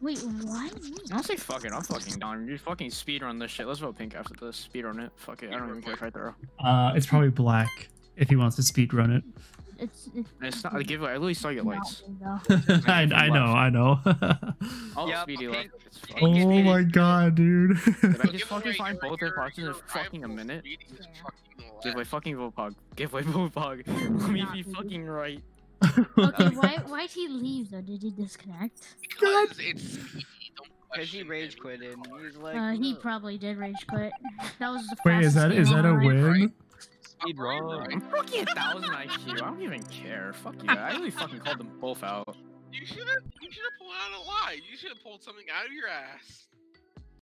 Wait, what? Honestly, fuck it. I'm fucking down. You fucking speedrun this shit. Let's vote pink after this. Speedrun it. Fuck it. I don't even care if I throw. Uh, it's probably black if he wants to speed run it. It's, it's It's not a giveaway. I literally saw your lights. I, I know, I know. I'll Yep, speedy pink- left. It's pink fine. is oh me. my god, dude. Did I just fucking find your- both their your- parts in fucking a minute? speed is Yeah. fucking Giveaway left. fucking vote pog. Giveaway vote pog. Let me be fucking right. Okay, why why'd he leave though? Did he disconnect? Because it's Because he rage him. quit and he's like. Uh, he "No." probably did rage quit. That was the Wait, is that fastest is that a game win? Speed Right, run. right. I'm fucking a thousand IQ. I don't even care. Fuck you. I really fucking called them both out. You should have you should have pulled out a lie. You should have pulled something out of your ass.